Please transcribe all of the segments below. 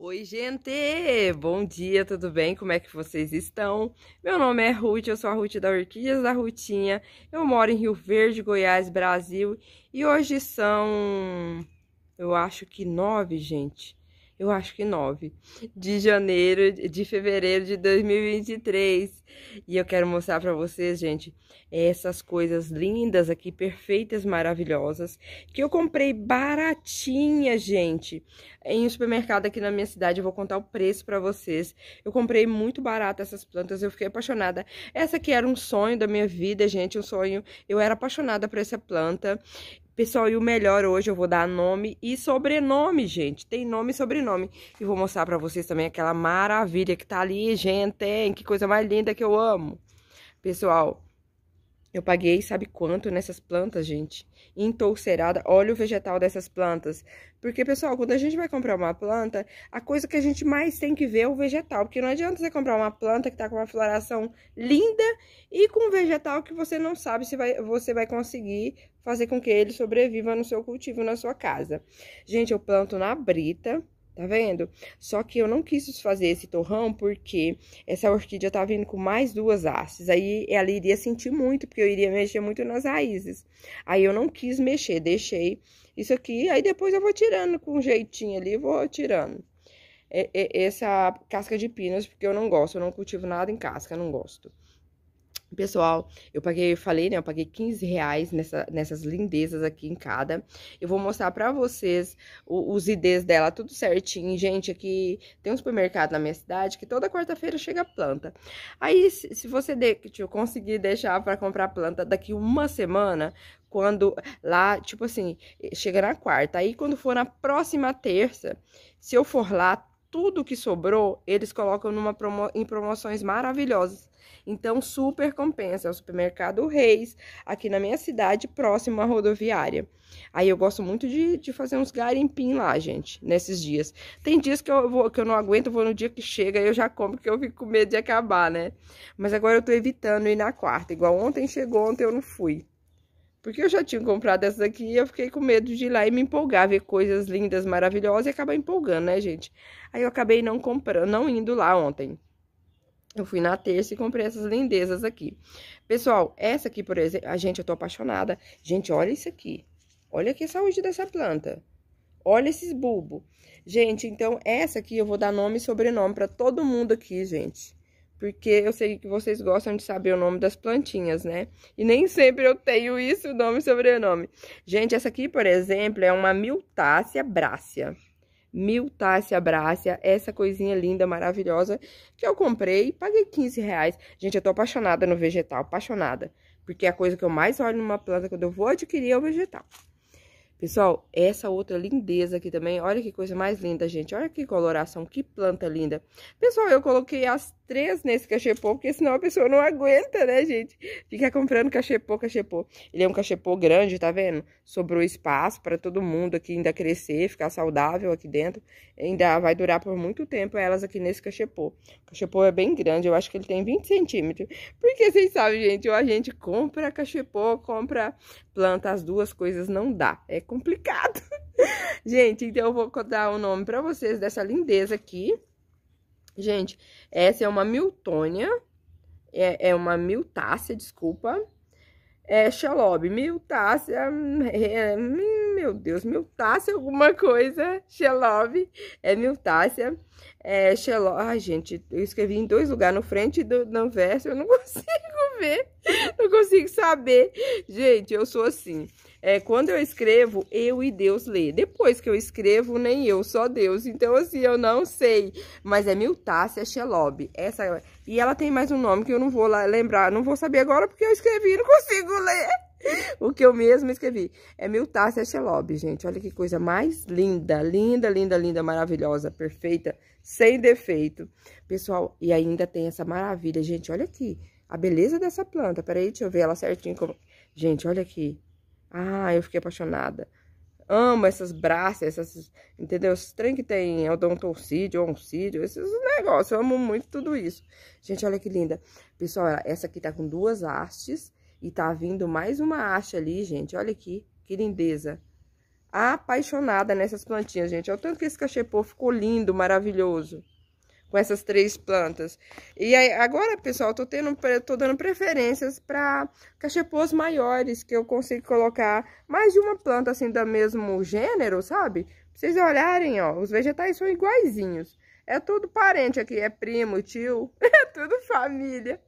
Oi, gente! Bom dia, tudo bem? Como é que vocês estão? Meu nome é Ruth, eu sou a Ruth da Orquídeas da Rutinha. Eu moro em Rio Verde, Goiás, Brasil. E hoje são, eu acho que nove, gente eu acho que 9 de janeiro, de fevereiro de 2023. E eu quero mostrar para vocês, gente, essas coisas lindas aqui, perfeitas, maravilhosas, que eu comprei baratinha, gente, em um supermercado aqui na minha cidade. Eu vou contar o preço para vocês. Eu comprei muito barato essas plantas, eu fiquei apaixonada. Essa aqui era um sonho da minha vida, gente, um sonho. Eu era apaixonada por essa planta. Pessoal, e o melhor hoje eu vou dar nome e sobrenome, gente. Tem nome e sobrenome. E vou mostrar pra vocês também aquela maravilha que tá ali, gente. Hein? Que coisa mais linda que eu amo. Pessoal, eu paguei, sabe quanto nessas plantas, gente? Entoucerada. Olha o vegetal dessas plantas. Porque, pessoal, quando a gente vai comprar uma planta, a coisa que a gente mais tem que ver é o vegetal. Porque não adianta você comprar uma planta que tá com uma floração linda e com um vegetal que você não sabe se vai, você vai conseguir fazer com que ele sobreviva no seu cultivo, na sua casa. Gente, eu planto na brita Tá vendo? Só que eu não quis fazer esse torrão porque essa orquídea tá vindo com mais duas hastes. Aí ela iria sentir muito, porque eu iria mexer muito nas raízes. Aí eu não quis mexer, deixei isso aqui. Aí depois eu vou tirando com um jeitinho ali, vou tirando. Essa casca de pinos, porque eu não gosto, eu não cultivo nada em casca, não gosto. Pessoal, eu paguei, eu falei, né? Eu paguei 15 reais nessa, nessas lindezas aqui em cada. Eu vou mostrar pra vocês o, os IDs dela, tudo certinho. Gente, aqui tem um supermercado na minha cidade que toda quarta-feira chega planta. Aí, se, se você de, tipo, conseguir deixar pra comprar planta daqui uma semana, quando lá, tipo assim, chega na quarta. Aí, quando for na próxima terça, se eu for lá, tudo que sobrou, eles colocam numa promo em promoções maravilhosas. Então, super compensa. É o supermercado Reis, aqui na minha cidade, próximo à rodoviária. Aí eu gosto muito de, de fazer uns garimpim lá, gente, nesses dias. Tem dias que eu, vou, que eu não aguento, vou no dia que chega e eu já compro, porque eu fico com medo de acabar, né? Mas agora eu tô evitando ir na quarta. Igual ontem chegou, ontem eu não fui. Porque eu já tinha comprado essa daqui e eu fiquei com medo de ir lá e me empolgar, ver coisas lindas, maravilhosas e acabar empolgando, né, gente? Aí eu acabei não comprando, não indo lá ontem. Eu fui na terça e comprei essas lindezas aqui. Pessoal, essa aqui, por exemplo, a gente, eu tô apaixonada. Gente, olha isso aqui. Olha aqui a saúde dessa planta. Olha esses bulbos. Gente, então, essa aqui eu vou dar nome e sobrenome pra todo mundo aqui, gente. Porque eu sei que vocês gostam de saber o nome das plantinhas, né? E nem sempre eu tenho isso, nome e sobrenome. Gente, essa aqui, por exemplo, é uma Miltácea brácia. Miltácea brácia, essa coisinha linda, maravilhosa, que eu comprei, paguei 15 reais. Gente, eu tô apaixonada no vegetal, apaixonada. Porque a coisa que eu mais olho numa planta quando eu vou adquirir é o vegetal. Pessoal, essa outra lindeza aqui também, olha que coisa mais linda, gente. Olha que coloração, que planta linda. Pessoal, eu coloquei as três nesse cachepô, porque senão a pessoa não aguenta, né, gente? Fica comprando cachepô, cachepô. Ele é um cachepô grande, tá vendo? Sobrou espaço para todo mundo aqui ainda crescer, ficar saudável aqui dentro. Ainda vai durar por muito tempo elas aqui nesse cachepô. O cachepô é bem grande, eu acho que ele tem 20 centímetros. Porque vocês sabem, gente, ou a gente compra cachepô, compra planta, as duas coisas não dá. É complicado. gente, então eu vou dar o um nome para vocês dessa lindeza aqui. Gente, essa é uma Miltônia, é, é uma Miltácea, desculpa. É Xelob, Miltácea, é, meu Deus, Miltácea alguma coisa, Xelob, é Miltácea, é Xelob, ai gente, eu escrevi em dois lugares, no frente do no verso, eu não consigo ver, não consigo saber. Gente, eu sou assim, é, quando eu escrevo, eu e Deus lê. Depois que eu escrevo, nem eu, só Deus. Então, assim, eu não sei. Mas é Miltácia Shelob. Essa, e ela tem mais um nome que eu não vou lá lembrar. Não vou saber agora porque eu escrevi e não consigo ler. O que eu mesmo escrevi. É Miltácia Shelob, gente. Olha que coisa mais linda. Linda, linda, linda, maravilhosa, perfeita, sem defeito. Pessoal, e ainda tem essa maravilha, gente. Olha aqui. A beleza dessa planta. Peraí, deixa eu ver ela certinho. Como... Gente, olha aqui. Ah, eu fiquei apaixonada. Amo essas braças, essas, entendeu? Esses trem que tem odontocídio, oncídio, esses negócios. Eu amo muito tudo isso. Gente, olha que linda. Pessoal, essa aqui tá com duas hastes e tá vindo mais uma haste ali, gente. Olha aqui, que lindeza. apaixonada nessas plantinhas, gente. Olha o tanto que esse cachepô ficou lindo, maravilhoso. Com essas três plantas. E aí, agora, pessoal, tô, tendo, tô dando preferências para cachepôs maiores, que eu consigo colocar mais de uma planta, assim, do mesmo gênero, sabe? Pra vocês olharem, ó, os vegetais são iguaizinhos. É tudo parente aqui, é primo, tio, é tudo família.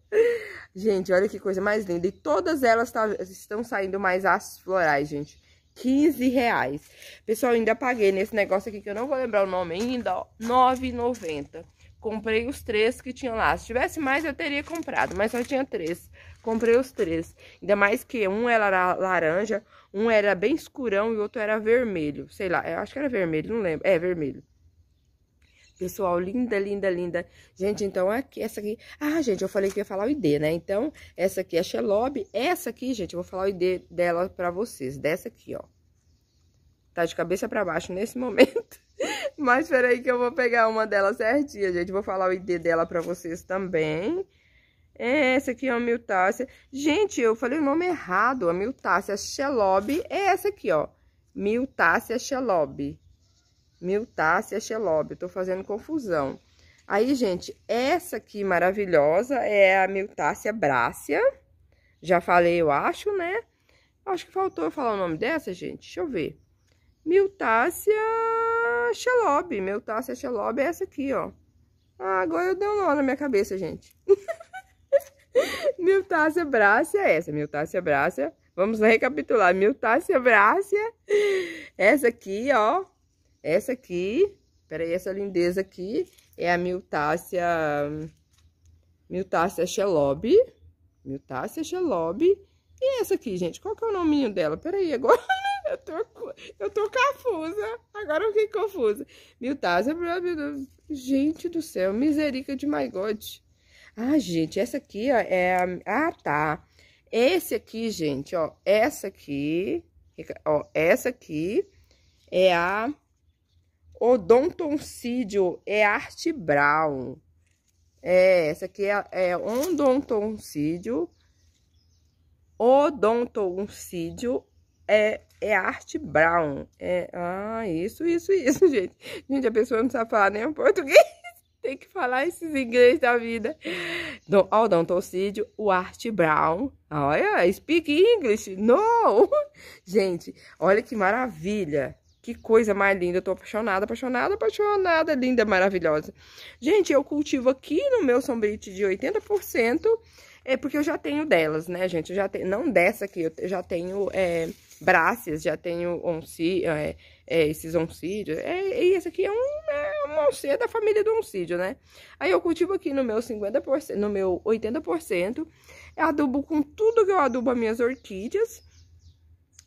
Gente, olha que coisa mais linda. E todas elas tá, estão saindo mais as florais, gente. 15 reais. Pessoal, ainda paguei nesse negócio aqui, que eu não vou lembrar o nome ainda, ó, 9,90. Comprei os três que tinham lá. Se tivesse mais, eu teria comprado, mas só tinha três. Comprei os três. Ainda mais que um era laranja, um era bem escurão e o outro era vermelho. Sei lá, eu acho que era vermelho, não lembro. É, vermelho. Pessoal, linda, linda, linda. Gente, então aqui, essa aqui... Ah, gente, eu falei que ia falar o ID, né? Então, essa aqui é a Shelob. Essa aqui, gente, eu vou falar o ID dela pra vocês. Dessa aqui, ó. Tá de cabeça pra baixo nesse momento. Mas peraí que eu vou pegar uma delas certinha, gente. Vou falar o ID dela pra vocês também. Essa aqui é a Miltácia. Gente, eu falei o nome errado. A Miltácia Shelob é essa aqui, ó. Miltácia Shelob. Miltácia Shelob. tô fazendo confusão. Aí, gente, essa aqui maravilhosa é a Miltácia Brácia. Já falei, eu acho, né? Acho que faltou eu falar o nome dessa, gente. Deixa eu ver. Miltácia Shelob. Miltácia Shelob é essa aqui, ó. Ah, agora eu dei um nó na minha cabeça, gente. Miltácia Brácia é essa. Miltácia Brácia. Vamos recapitular. Miltácia Brácia. Essa aqui, ó. Essa aqui, peraí, essa lindeza aqui é a Miltácia, Miltácia Shelob, Miltácia Shelob. E essa aqui, gente, qual que é o nominho dela? Peraí, agora eu tô, eu tô confusa, agora eu fiquei confusa. Miltácia, gente do céu, misericórdia de my God. Ah, gente, essa aqui, ó, é. Ah, tá. Esse aqui, gente, ó, essa aqui, ó, essa aqui é a Odontoncídio é arte brown. É, essa aqui é, é odontoncídio. Odontoncídio é, é arte brown. É, ah, isso, isso, isso, gente. Gente, a pessoa não sabe falar nem o português. Tem que falar esses inglês da vida. Então, odontoncídio, o arte brown. Olha, speak English. No! Gente, olha que maravilha. Que coisa mais linda, eu tô apaixonada, apaixonada, apaixonada, linda, maravilhosa. Gente, eu cultivo aqui no meu sombrite de 80%, é porque eu já tenho delas, né, gente? Eu já tenho, não dessa aqui, eu já tenho é, brácias, já tenho onci, é, é, esses oncídios. É, e esse aqui é um, é um oncídio da família do oncídio, né? Aí eu cultivo aqui no meu 50%, no meu 80%, adubo com tudo que eu adubo as minhas orquídeas.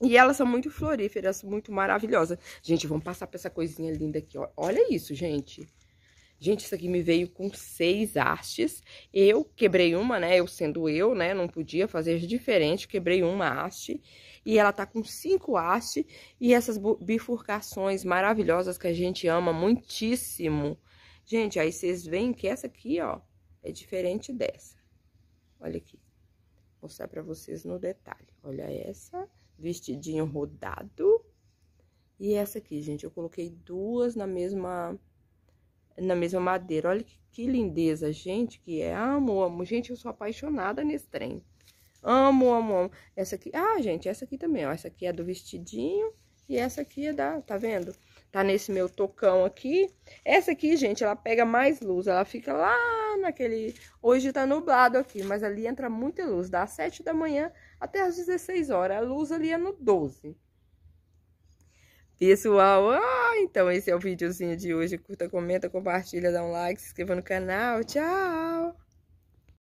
E elas são muito floríferas, muito maravilhosas. Gente, vamos passar pra essa coisinha linda aqui, ó. Olha isso, gente. Gente, isso aqui me veio com seis hastes. Eu quebrei uma, né? Eu sendo eu, né? Não podia fazer diferente. Quebrei uma haste. E ela tá com cinco hastes. E essas bifurcações maravilhosas que a gente ama muitíssimo. Gente, aí vocês veem que essa aqui, ó, é diferente dessa. Olha aqui. Vou mostrar pra vocês no detalhe. Olha essa vestidinho rodado. E essa aqui, gente, eu coloquei duas na mesma na mesma madeira. Olha que, que lindeza, gente, que é. Amo, amo. Gente, eu sou apaixonada nesse trem. Amo, amo, amo. Essa aqui, ah, gente, essa aqui também, ó. Essa aqui é do vestidinho e essa aqui é da, tá vendo? Tá nesse meu tocão aqui. Essa aqui, gente, ela pega mais luz. Ela fica lá naquele... Hoje tá nublado aqui, mas ali entra muita luz. Das 7 da manhã até as 16 horas. A luz ali é no 12. Pessoal, ah, então esse é o videozinho de hoje. Curta, comenta, compartilha, dá um like, se inscreva no canal. Tchau!